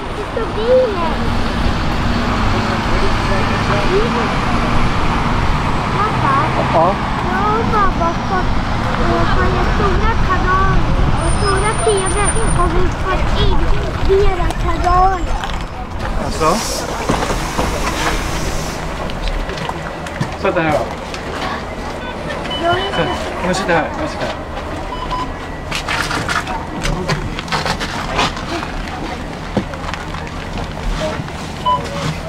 måste stå bilen. Pappa, Ja. jag och mamma har fått den stora kanalen och stora TV har vi fått in flera kanaler. Alltså. Sätt dig här då. Jag sitter här. Jag sitter här.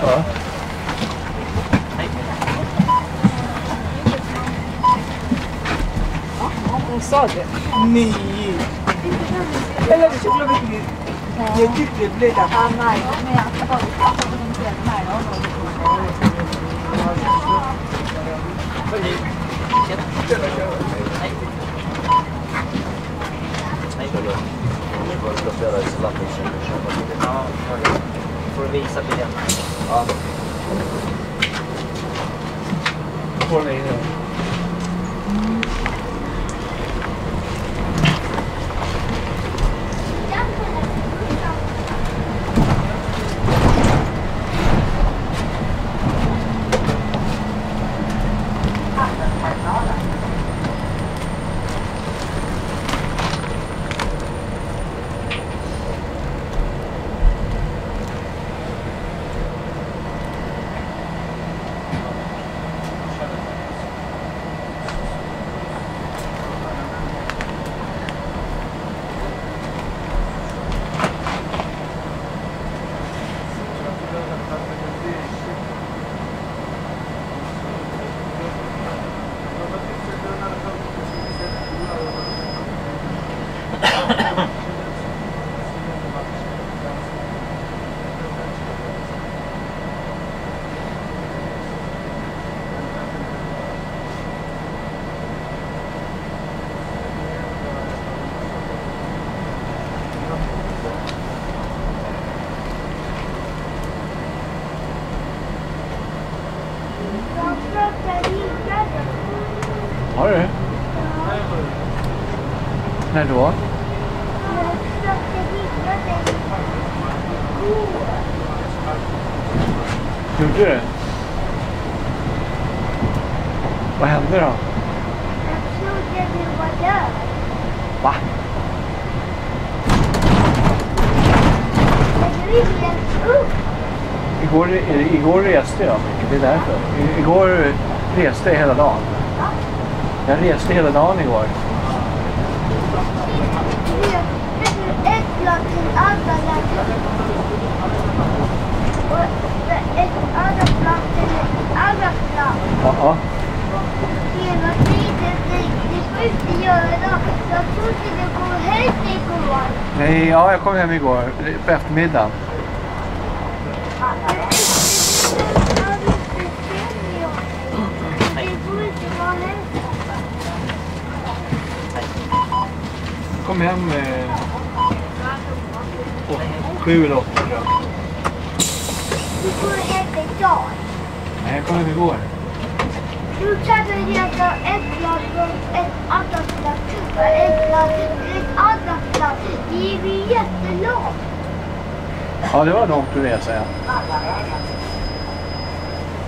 Ja. Hon sa det. Nej. Eller så glömde vi. Jag tyckte det blev där. Ah, nej, men jag ska bara Har du det? När då? Gjorde du det? Vad hände då? Jag trodde du var död. Va? Men du är helt ung. Igår, igår reste jag mycket, det är därför. Igår reste jag hela dagen. Jag reste hela dagen igår. Ett blad till andra länder. Och ett annat blad till ett annat. Ja. Hela tiden. Det, det får inte göra. Jag trodde du kom hem igår. Nej, ja, jag kom hem igår på eftermiddagen. Det får inte vara hem. Jag kom hem eh, åt, sju eller åtta tror jag. Du får hem idag. Nej, jag kom hem igår. Du kan du reda ett blad från ett annat och ett blad till ett annat land. Det är ju jättelångt. Ja, det var långt att resa. Ja.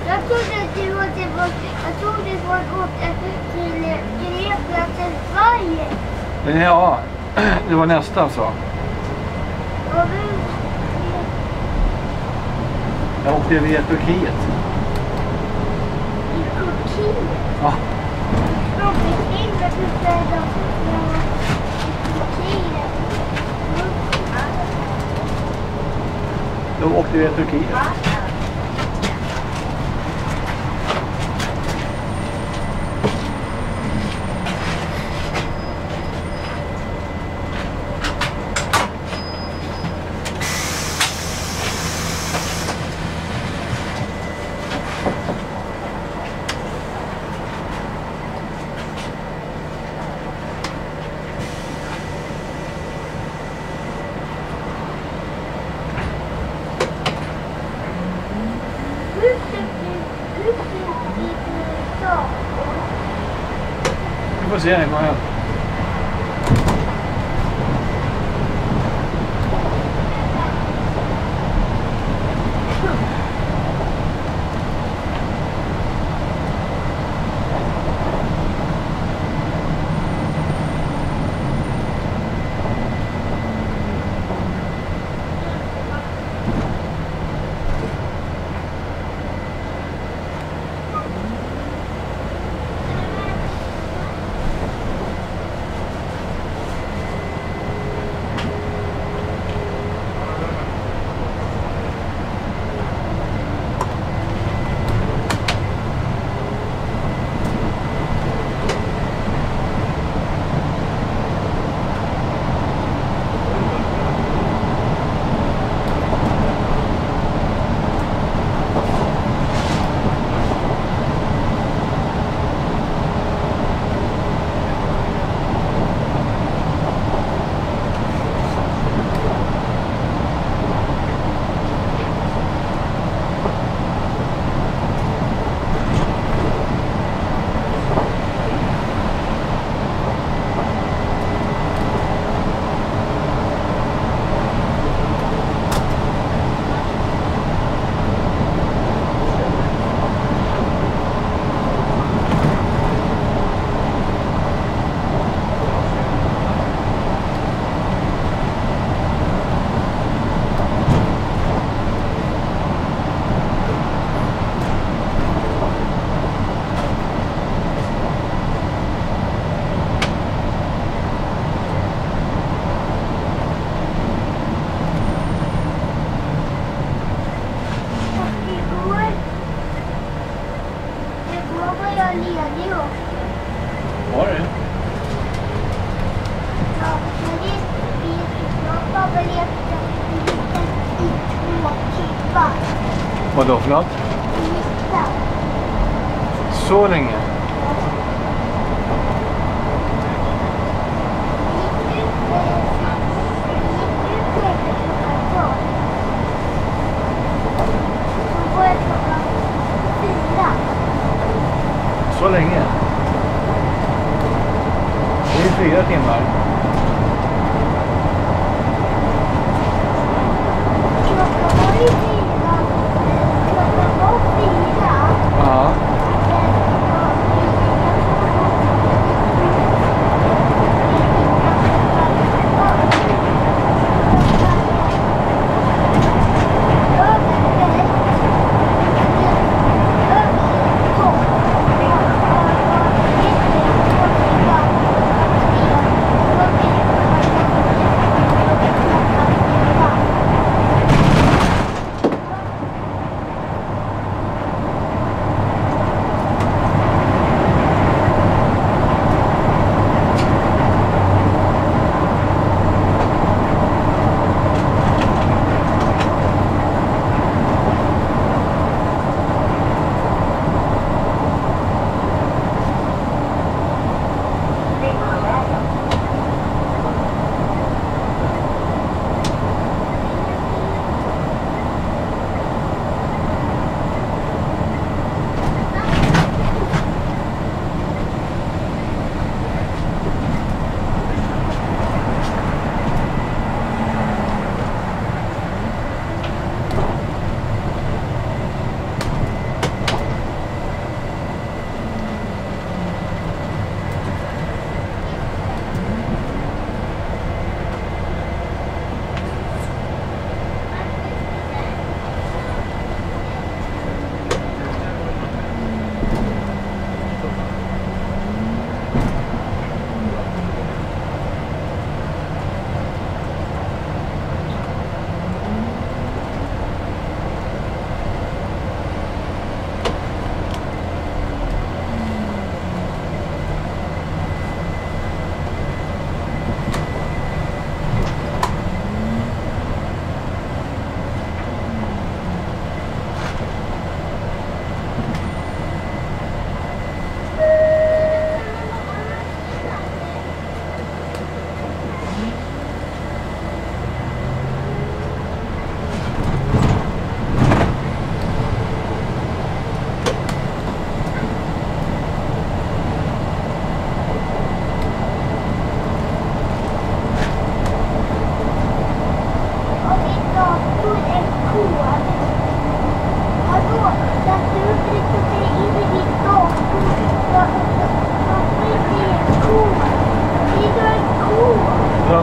Jag trodde att hade varit, jag trodde du hade gått till Grekland, till Sverige. Men ja, det var nästan så. Jag åkte via Turkiet. i Turkiet. Ja, då åkte vi via Turkiet. Hur fick du, hur fick du USA? Vi får se när jag kommer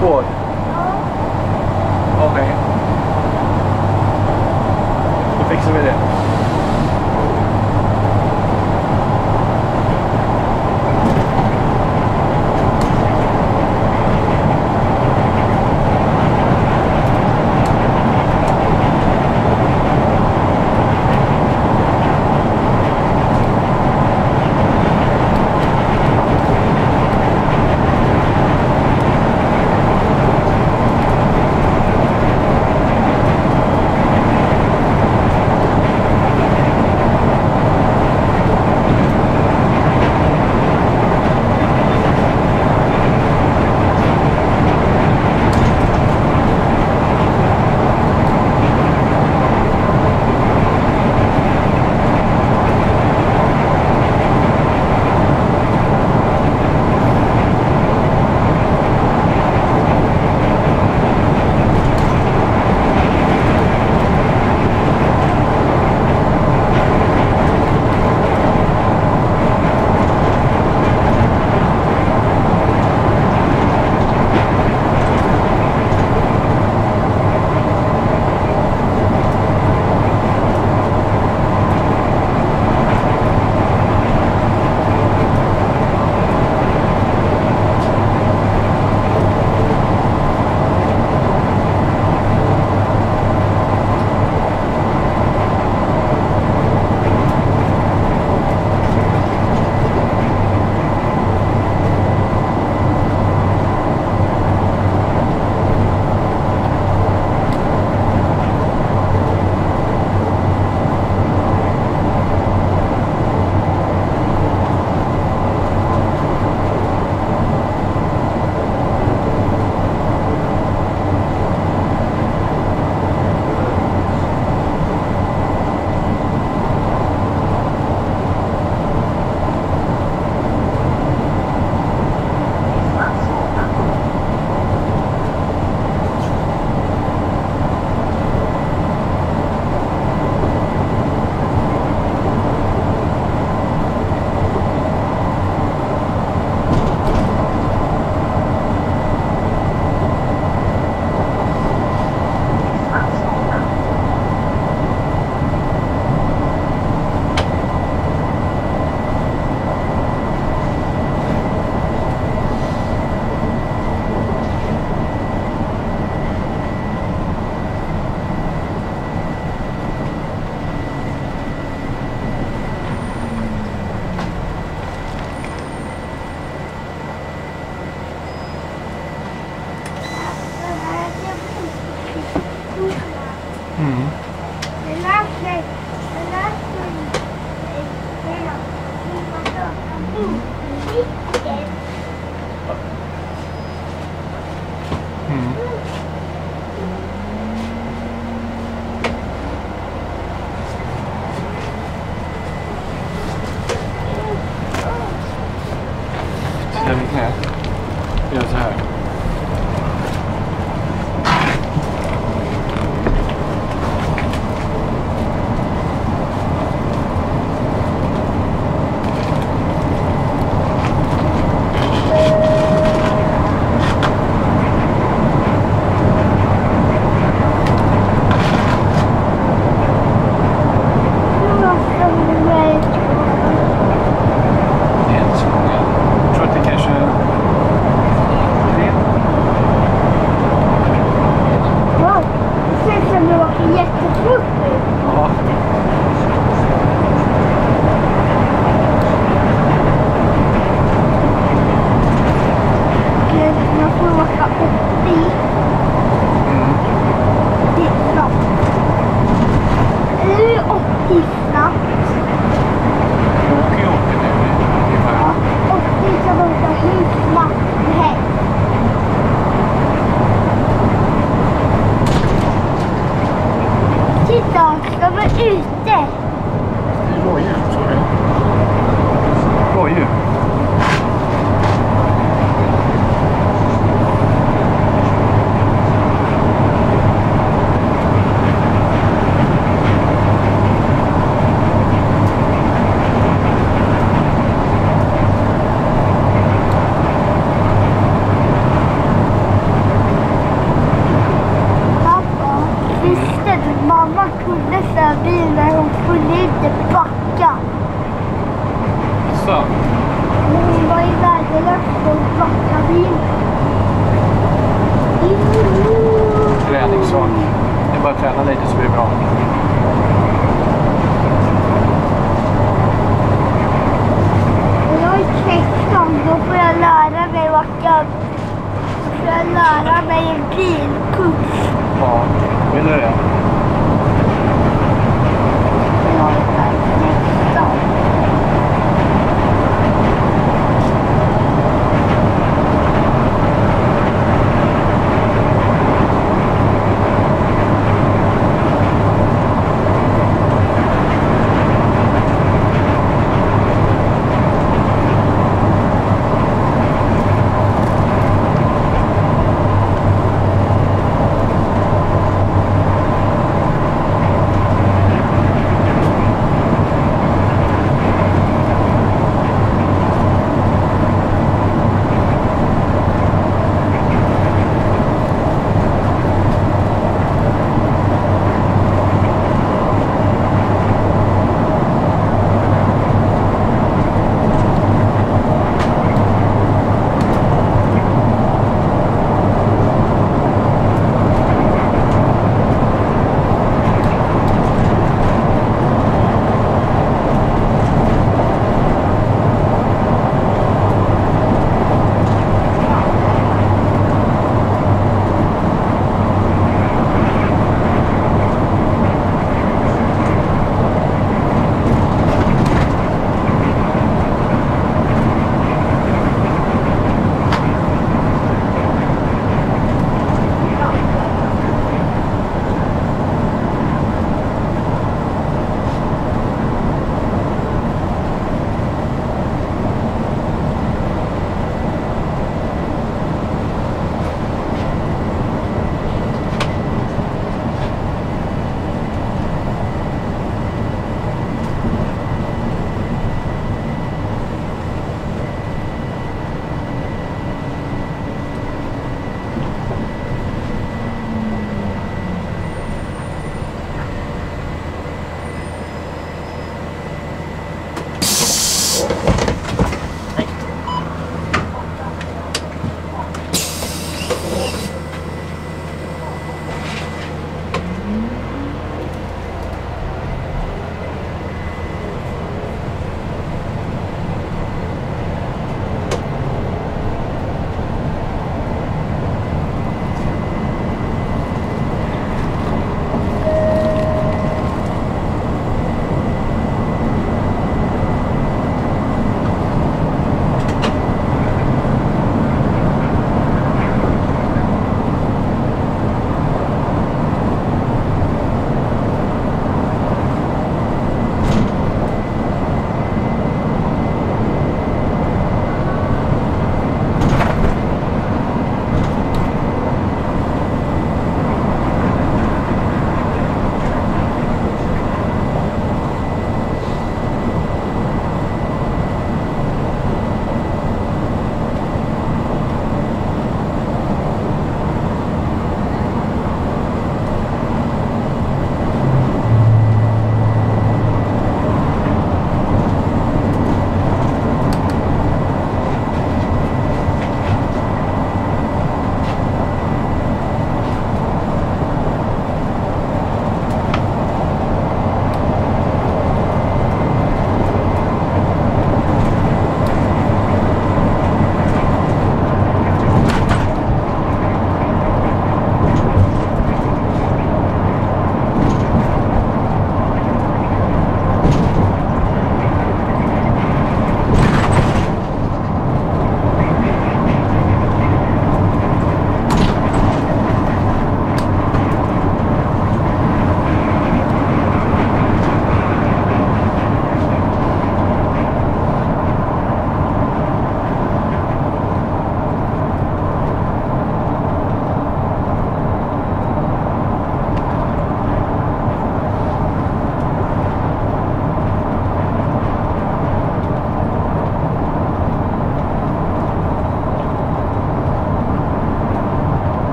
Du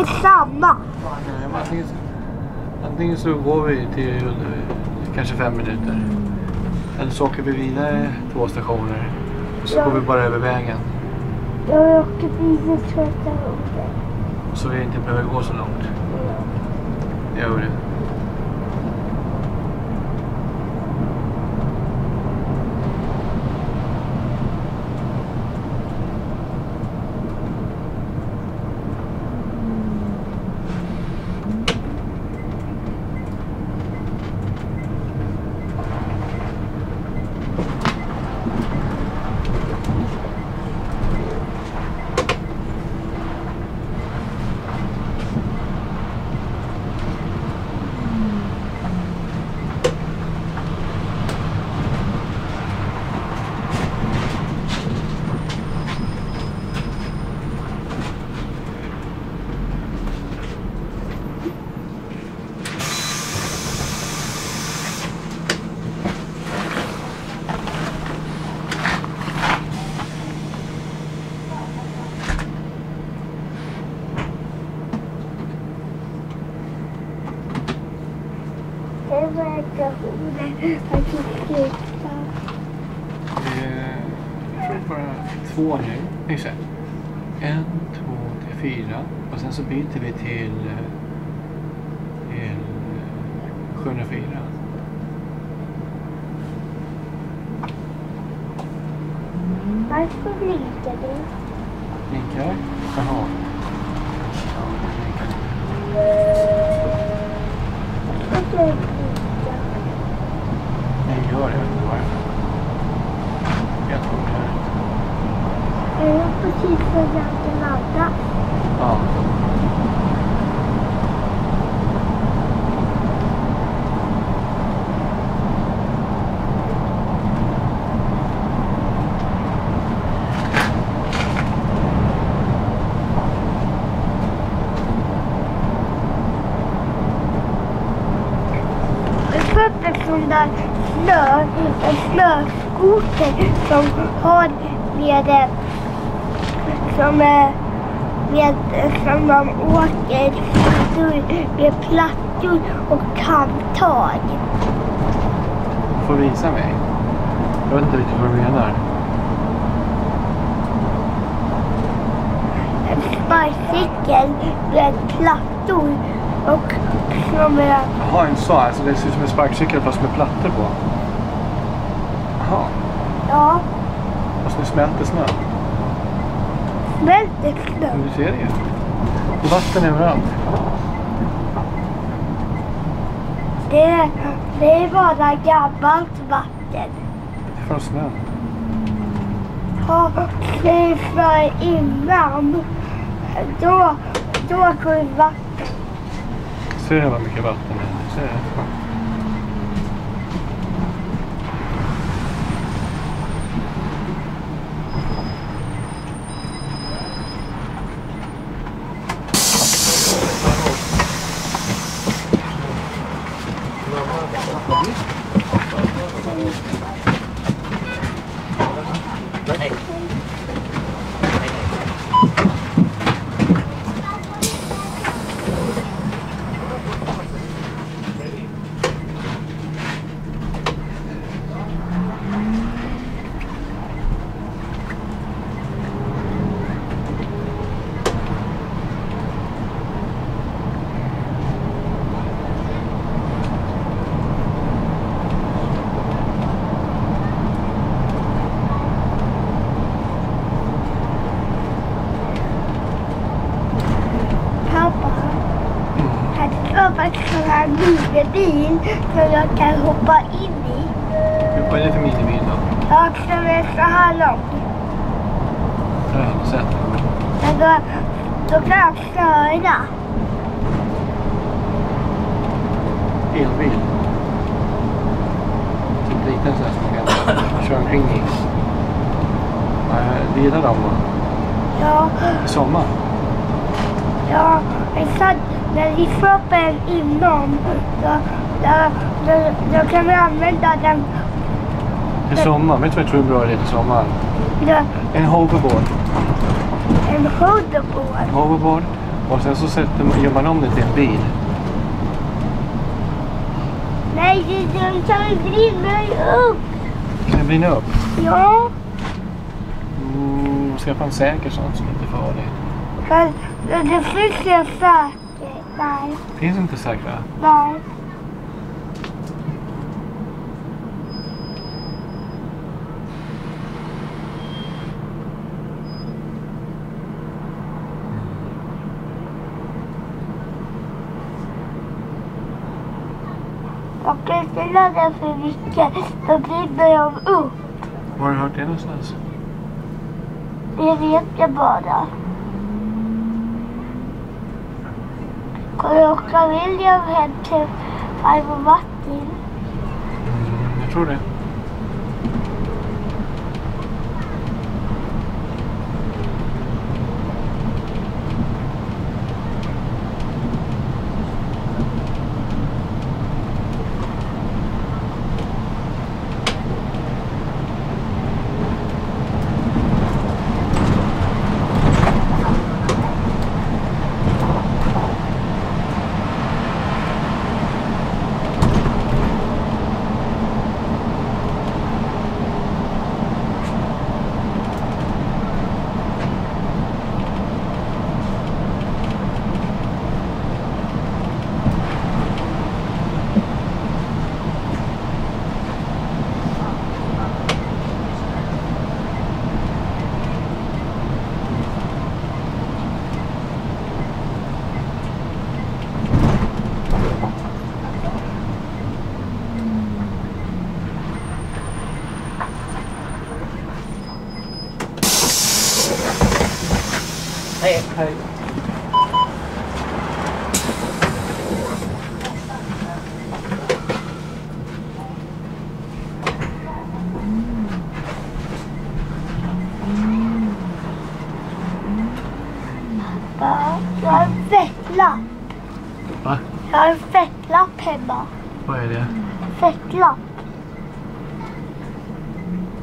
är samma. Antingen, antingen så går vi till kanske fem minuter. Eller så åker vi vidare två stationer. Och så Ja. går vi bara över vägen. Jag åker bilen trötta under. Så vi inte behöver gå så långt. Gör. Det Eh, hon att sluta. Jag tror bara två nu. Just. En, två, tre, fyra. Och sen så byter vi till, eh, till 704. Varför blinkar du? Blinkar. Jaha. Ja, det blinkar. Varför blinkar jag gör det, jag vet inte varför. Jag tror det är... Är det precis som jag ska ladda? Ja. Jag köpte en sån där snö, en snöskoter som har med som med, som man åker med plattor och handtag. Du får visa mig. Jag vet inte riktigt vad du menar. En sparkcykel med plattor och som är Jaha, en sån. Alltså det ser ut som en sparkcykel fast med plattor på. Jaha. ja, Fast det smälter snö. smälter snö. Men du ser det ju. Vatten överallt. Det det är bara gammalt vatten. Det är från snön. Ja, det är för innan. Då, då går vatten. Ser du vad mycket vatten det är? Ser du? Pappa, kan du köpa en sån här minibil som jag kan hoppa in i? Vad är det för minibil då? Ja, som är så här lång. Jag har aldrig sett den. Men då, då kan jag köra. elbil. Typ liten sån här som man kan köra omkring i. Eh, Gillar dem då? Ja, I sommar? Ja, exakt. När vi får upp en inom, då, då, då, då kan vi använda den. I sommar? Vet du vad jag tror är bra idé till sommar? Då, En hoverboard. en hoverboard. En hoverboard. Och sen så sätter man, gör man om det till en bil. Nej, det- den kan brinna upp. Kan den brinna upp? Ja, Mm, skaffa en säker sån som inte är farlig. Det finns säker. Nej, Finns inte säkra? nej. Jag kan inte ladda för mycket. Då brinner de upp. Var har du hört det någonstans? Det vet jag bara. Kommer du åka William hem till farbror Martin? Mm, jag tror det. Hej. Hej. Ja, jag har en fettlapp. Va? Jag har en fettlapp hemma. Vad är det? Fettlapp.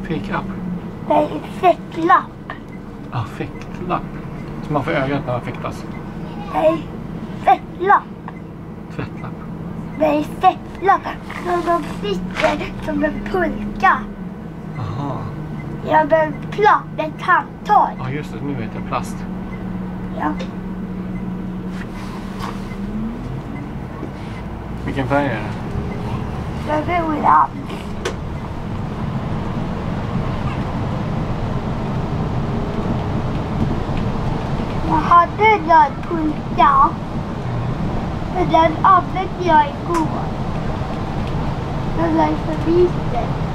Pickup? Nej, en fettlapp. Ja, fäktlapp. Som man får ögat när man fäktas. Nej, fettlapp. Tvättlapp. Nej, fettlapp. Så de sitter som en pulka. Aha. Ja, men plast, ett handtag. Ja, just det. Nu vet jag. Plast. Ja. Vilken färg är det? Jag rullar. Jag hade en röd pulka. Men den använde jag igår. Den är för liten.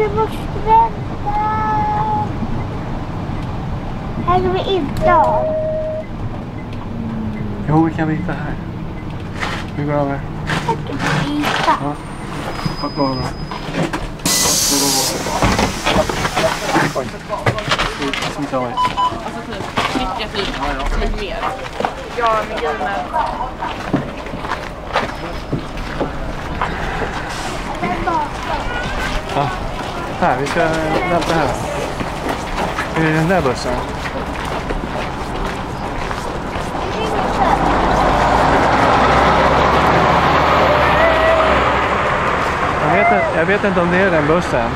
Bussen måste vänta. Här går vi inte av. Jo, vi kan byta här. Vi går över. Här kan byta. Ja. Oj. Som tar mig. Alltså typ klicka typ lite mer. Ja, men grejen är... Ja. Här, vi ska vänta här. Är det den där bussen? Jag vet, inte- jag vet inte om det är den bussen.